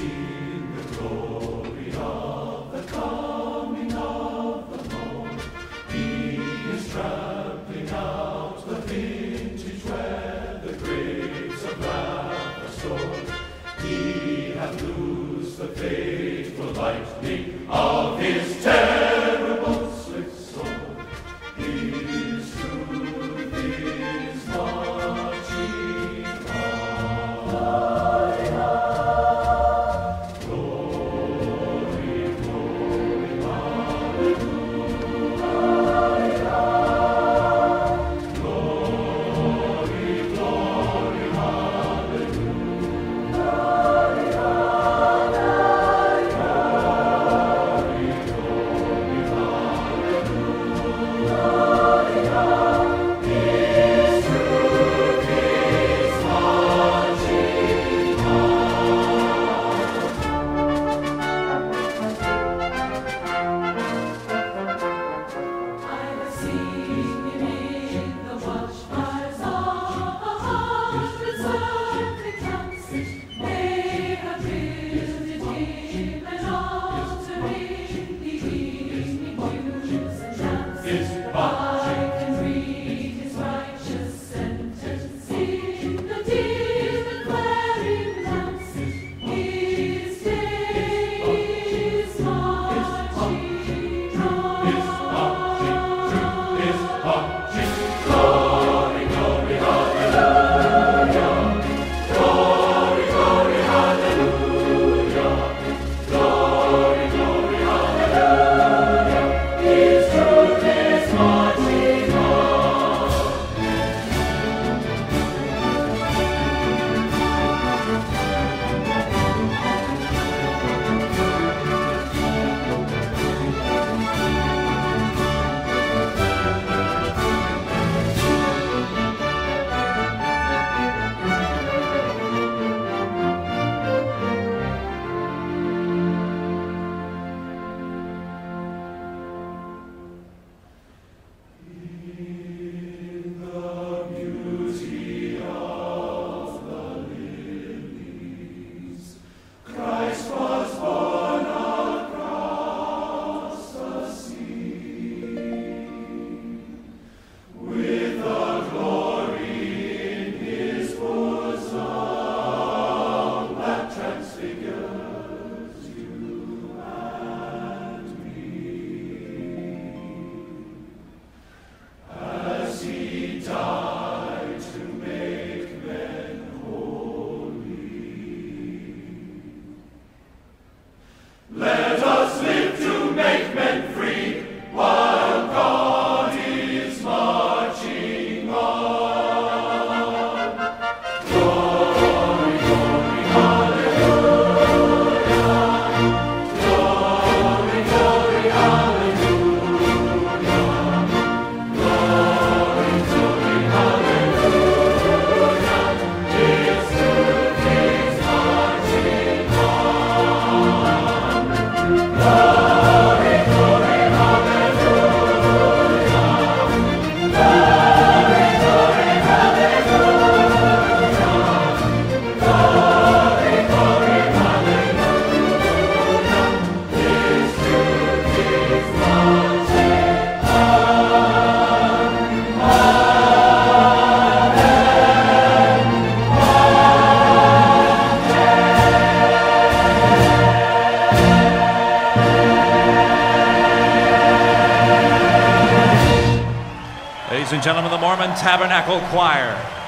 seen the glory of the coming of the Lord. He is trampling out the vintage where the grapes of wrath are stored. He hath loosed the fateful lightning of his terror. Ladies and gentlemen, the Mormon Tabernacle Choir.